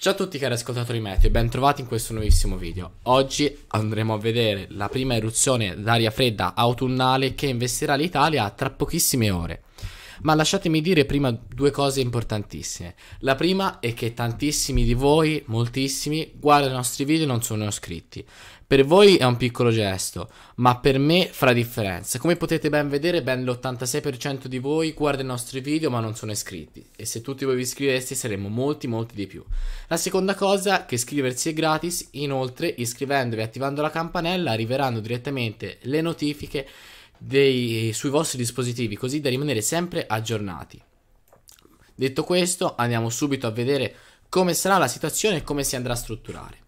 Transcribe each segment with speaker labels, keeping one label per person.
Speaker 1: Ciao a tutti cari ascoltatori meteo e ben trovati in questo nuovissimo video. Oggi andremo a vedere la prima eruzione d'aria fredda autunnale che investirà l'Italia tra pochissime ore. Ma lasciatemi dire prima due cose importantissime. La prima è che tantissimi di voi, moltissimi, guardano i nostri video e non sono iscritti. Per voi è un piccolo gesto, ma per me fa la differenza. Come potete ben vedere, ben l'86% di voi guarda i nostri video ma non sono iscritti. E se tutti voi vi iscriveste saremmo molti molti di più. La seconda cosa, che iscriversi è gratis, inoltre iscrivendovi e attivando la campanella arriveranno direttamente le notifiche dei, sui vostri dispositivi, così da rimanere sempre aggiornati. Detto questo, andiamo subito a vedere come sarà la situazione e come si andrà a strutturare.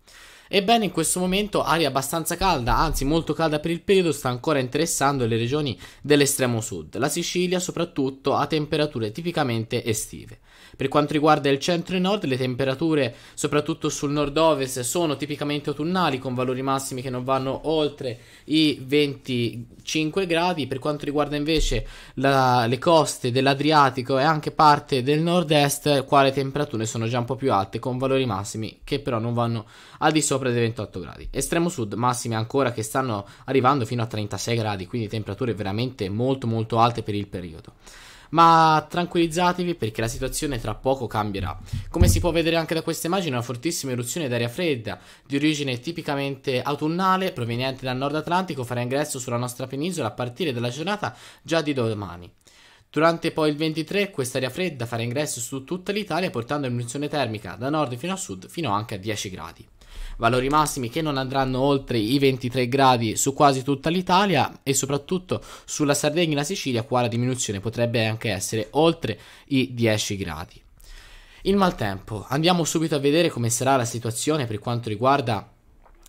Speaker 1: Ebbene, in questo momento aria abbastanza calda, anzi molto calda per il periodo, sta ancora interessando le regioni dell'estremo sud. La Sicilia soprattutto ha temperature tipicamente estive. Per quanto riguarda il centro e nord, le temperature soprattutto sul nord-ovest sono tipicamente autunnali con valori massimi che non vanno oltre i 25 gradi. Per quanto riguarda invece la, le coste dell'Adriatico e anche parte del nord-est, qua le temperature sono già un po' più alte con valori massimi che però non vanno al di sopra dei 28 gradi. Estremo sud, massime ancora che stanno arrivando fino a 36 gradi, quindi temperature veramente molto molto alte per il periodo. Ma tranquillizzatevi perché la situazione tra poco cambierà. Come si può vedere anche da questa immagine, una fortissima eruzione d'aria fredda di origine tipicamente autunnale proveniente dal nord Atlantico farà ingresso sulla nostra penisola a partire dalla giornata già di domani. Durante poi il 23 questa aria fredda farà ingresso su tutta l'Italia portando l'emulsione termica da nord fino a sud fino anche a 10 gradi valori massimi che non andranno oltre i 23 gradi su quasi tutta l'Italia e soprattutto sulla Sardegna e la Sicilia qua la diminuzione potrebbe anche essere oltre i 10 gradi. Il maltempo, andiamo subito a vedere come sarà la situazione per quanto riguarda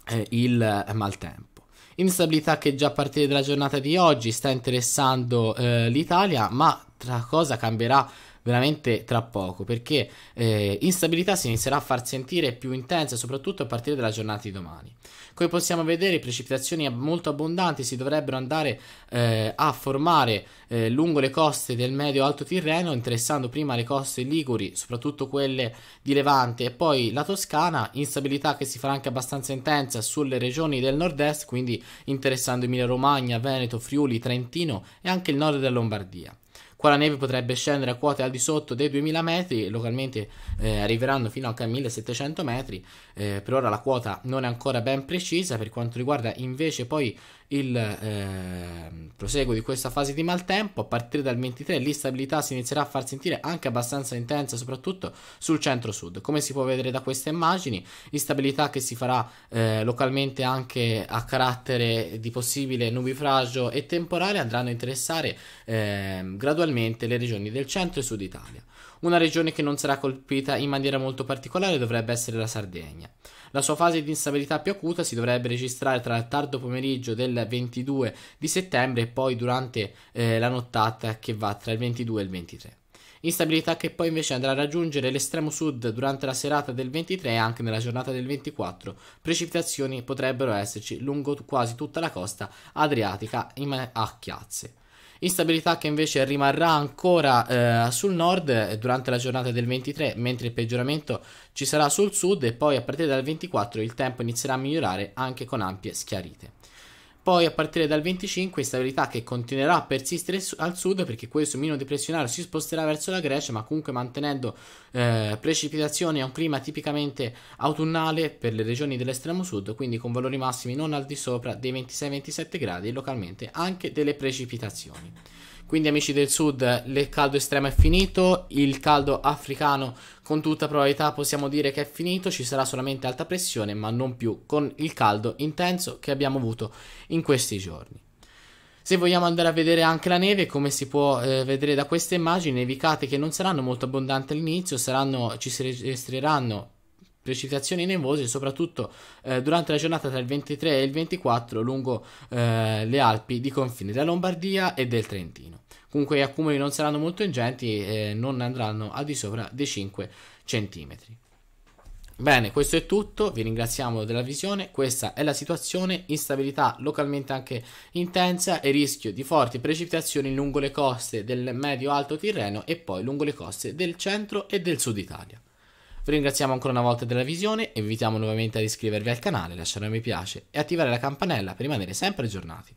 Speaker 1: eh, il maltempo. Instabilità che già a partire dalla giornata di oggi sta interessando eh, l'Italia, ma tra cosa cambierà veramente tra poco perché eh, instabilità si inizierà a far sentire più intensa soprattutto a partire dalla giornata di domani. Come possiamo vedere precipitazioni molto abbondanti si dovrebbero andare eh, a formare eh, lungo le coste del medio alto Tirreno interessando prima le coste liguri soprattutto quelle di Levante e poi la Toscana instabilità che si farà anche abbastanza intensa sulle regioni del nord-est quindi interessando Emilia Romagna, Veneto, Friuli, Trentino e anche il nord della Lombardia Qua la neve potrebbe scendere a quote al di sotto dei 2000 metri, localmente eh, arriveranno fino anche a 1700 metri. Eh, per ora la quota non è ancora ben precisa. Per quanto riguarda invece poi il eh, proseguo di questa fase di maltempo, a partire dal 23 l'instabilità si inizierà a far sentire anche abbastanza intensa, soprattutto sul centro-sud. Come si può vedere da queste immagini, instabilità che si farà eh, localmente anche a carattere di possibile nubifragio e temporale andranno a interessare eh, gradualmente le regioni del centro e sud Italia. Una regione che non sarà colpita in maniera molto particolare dovrebbe essere la Sardegna. La sua fase di instabilità più acuta si dovrebbe registrare tra il tardo pomeriggio del 22 di settembre e poi durante eh, la nottata che va tra il 22 e il 23. Instabilità che poi invece andrà a raggiungere l'estremo sud durante la serata del 23 e anche nella giornata del 24. Precipitazioni potrebbero esserci lungo quasi tutta la costa adriatica a chiazze. Instabilità che invece rimarrà ancora eh, sul nord eh, durante la giornata del 23, mentre il peggioramento ci sarà sul sud e poi a partire dal 24 il tempo inizierà a migliorare anche con ampie schiarite. Poi a partire dal 25 instabilità che continuerà a persistere al sud perché questo mino depressionario si sposterà verso la Grecia ma comunque mantenendo eh, precipitazioni e un clima tipicamente autunnale per le regioni dell'estremo sud quindi con valori massimi non al di sopra dei 26-27 gradi e localmente anche delle precipitazioni. Quindi amici del sud, il caldo estremo è finito, il caldo africano con tutta probabilità possiamo dire che è finito, ci sarà solamente alta pressione ma non più con il caldo intenso che abbiamo avuto in questi giorni. Se vogliamo andare a vedere anche la neve, come si può eh, vedere da queste immagini, nevicate che non saranno molto abbondanti all'inizio, ci si registreranno precipitazioni nevose, soprattutto eh, durante la giornata tra il 23 e il 24 lungo eh, le Alpi di confine della Lombardia e del Trentino. Comunque gli accumuli non saranno molto ingenti e non andranno al di sopra dei 5 cm. Bene, questo è tutto, vi ringraziamo della visione, questa è la situazione, instabilità localmente anche intensa e rischio di forti precipitazioni lungo le coste del medio-alto Tirreno e poi lungo le coste del centro e del sud Italia. Vi ringraziamo ancora una volta della visione e vi invitiamo nuovamente ad iscrivervi al canale, lasciare un mi piace e attivare la campanella per rimanere sempre aggiornati.